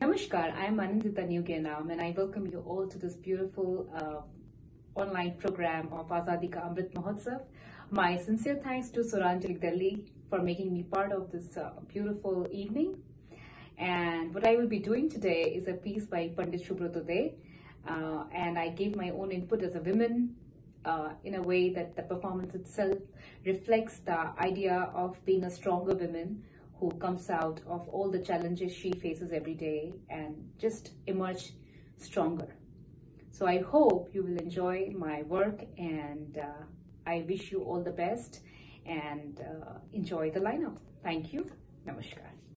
Namaskar, I am Anindita Newgenam and I welcome you all to this beautiful uh, online program of Azadi Ka Amrit Mahotsav. My sincere thanks to Swaranjali Delhi for making me part of this uh, beautiful evening. And what I will be doing today is a piece by Pandit De. Uh, and I gave my own input as a woman uh, in a way that the performance itself reflects the idea of being a stronger woman who comes out of all the challenges she faces every day and just emerge stronger. So I hope you will enjoy my work and uh, I wish you all the best and uh, enjoy the lineup. Thank you. Namaskar.